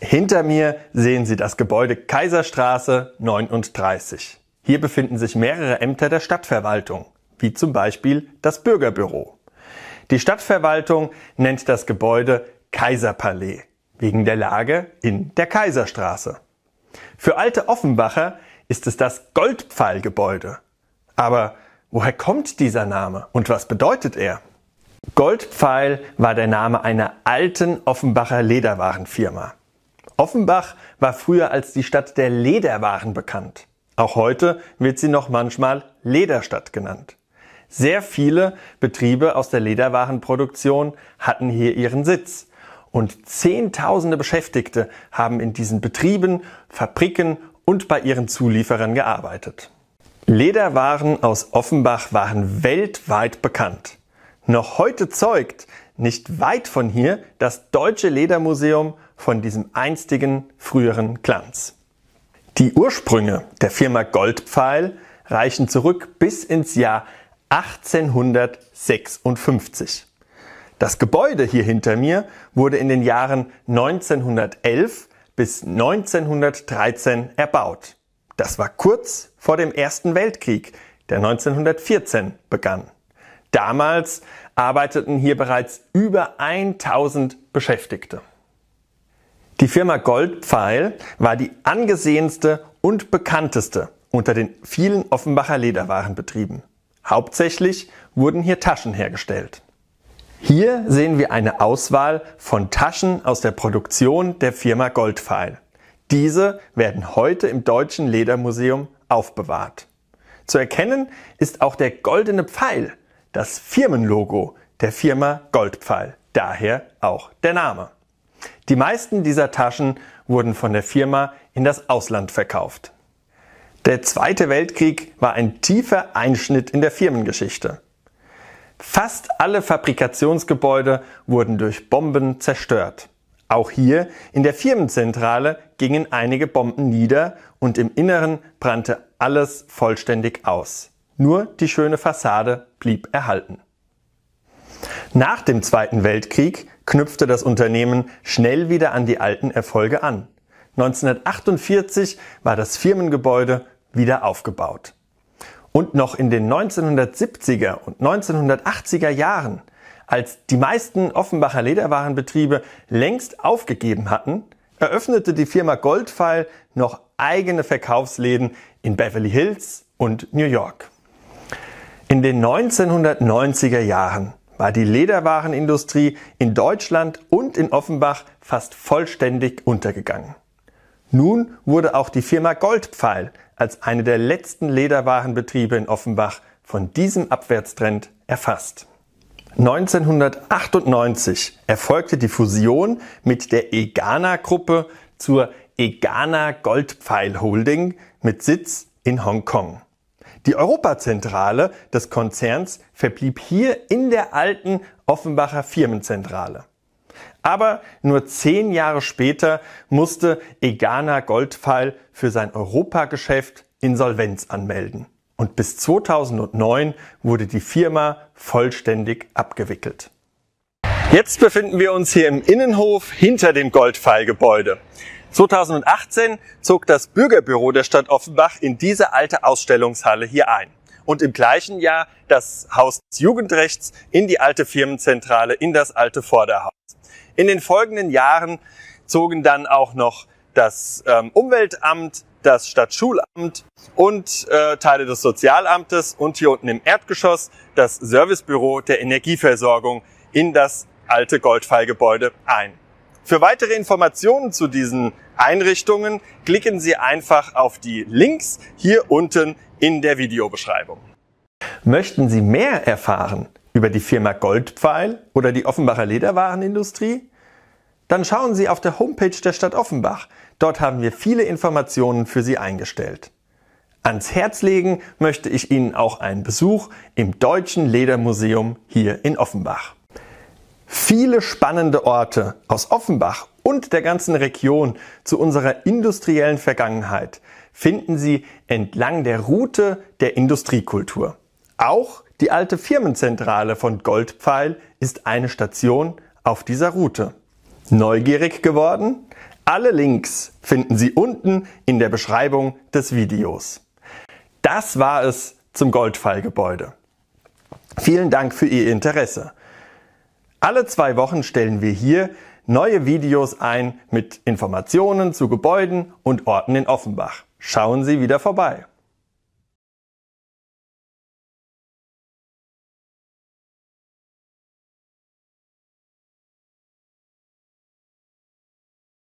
Hinter mir sehen Sie das Gebäude Kaiserstraße 39. Hier befinden sich mehrere Ämter der Stadtverwaltung, wie zum Beispiel das Bürgerbüro. Die Stadtverwaltung nennt das Gebäude Kaiserpalais wegen der Lage in der Kaiserstraße. Für alte Offenbacher ist es das Goldpfeilgebäude. Aber woher kommt dieser Name und was bedeutet er? Goldpfeil war der Name einer alten Offenbacher Lederwarenfirma. Offenbach war früher als die Stadt der Lederwaren bekannt. Auch heute wird sie noch manchmal Lederstadt genannt. Sehr viele Betriebe aus der Lederwarenproduktion hatten hier ihren Sitz und Zehntausende Beschäftigte haben in diesen Betrieben, Fabriken und bei ihren Zulieferern gearbeitet. Lederwaren aus Offenbach waren weltweit bekannt. Noch heute zeugt, nicht weit von hier, das Deutsche Ledermuseum von diesem einstigen früheren Glanz. Die Ursprünge der Firma Goldpfeil reichen zurück bis ins Jahr 1856. Das Gebäude hier hinter mir wurde in den Jahren 1911 bis 1913 erbaut. Das war kurz vor dem Ersten Weltkrieg, der 1914 begann. Damals arbeiteten hier bereits über 1000 Beschäftigte. Die Firma Goldpfeil war die angesehenste und bekannteste unter den vielen Offenbacher Lederwarenbetrieben. Hauptsächlich wurden hier Taschen hergestellt. Hier sehen wir eine Auswahl von Taschen aus der Produktion der Firma Goldpfeil. Diese werden heute im Deutschen Ledermuseum aufbewahrt. Zu erkennen ist auch der goldene Pfeil, das Firmenlogo der Firma Goldpfeil, daher auch der Name. Die meisten dieser Taschen wurden von der Firma in das Ausland verkauft. Der Zweite Weltkrieg war ein tiefer Einschnitt in der Firmengeschichte. Fast alle Fabrikationsgebäude wurden durch Bomben zerstört. Auch hier in der Firmenzentrale gingen einige Bomben nieder und im Inneren brannte alles vollständig aus. Nur die schöne Fassade blieb erhalten. Nach dem Zweiten Weltkrieg knüpfte das Unternehmen schnell wieder an die alten Erfolge an. 1948 war das Firmengebäude wieder aufgebaut. Und noch in den 1970er und 1980er Jahren, als die meisten Offenbacher Lederwarenbetriebe längst aufgegeben hatten, eröffnete die Firma Goldpfeil noch eigene Verkaufsläden in Beverly Hills und New York. In den 1990er Jahren war die Lederwarenindustrie in Deutschland und in Offenbach fast vollständig untergegangen. Nun wurde auch die Firma Goldpfeil als eine der letzten Lederwarenbetriebe in Offenbach von diesem Abwärtstrend erfasst. 1998 erfolgte die Fusion mit der Egana Gruppe zur Egana Goldpfeil Holding mit Sitz in Hongkong. Die Europazentrale des Konzerns verblieb hier in der alten Offenbacher Firmenzentrale. Aber nur zehn Jahre später musste Egana Goldpfeil für sein Europageschäft Insolvenz anmelden. Und bis 2009 wurde die Firma vollständig abgewickelt. Jetzt befinden wir uns hier im Innenhof hinter dem Goldpfeil-Gebäude. 2018 zog das Bürgerbüro der Stadt Offenbach in diese alte Ausstellungshalle hier ein. Und im gleichen Jahr das Haus des Jugendrechts in die alte Firmenzentrale, in das alte Vorderhaus. In den folgenden Jahren zogen dann auch noch das ähm, Umweltamt, das Stadtschulamt und äh, Teile des Sozialamtes und hier unten im Erdgeschoss das Servicebüro der Energieversorgung in das alte Goldfallgebäude ein. Für weitere Informationen zu diesen Einrichtungen klicken Sie einfach auf die Links hier unten in der Videobeschreibung. Möchten Sie mehr erfahren über die Firma Goldpfeil oder die Offenbacher Lederwarenindustrie? Dann schauen Sie auf der Homepage der Stadt Offenbach. Dort haben wir viele Informationen für Sie eingestellt. Ans Herz legen möchte ich Ihnen auch einen Besuch im Deutschen Ledermuseum hier in Offenbach. Viele spannende Orte aus Offenbach und der ganzen Region zu unserer industriellen Vergangenheit finden Sie entlang der Route der Industriekultur. Auch die alte Firmenzentrale von Goldpfeil ist eine Station auf dieser Route. Neugierig geworden? Alle Links finden Sie unten in der Beschreibung des Videos. Das war es zum Goldfallgebäude. Vielen Dank für Ihr Interesse. Alle zwei Wochen stellen wir hier neue Videos ein mit Informationen zu Gebäuden und Orten in Offenbach. Schauen Sie wieder vorbei.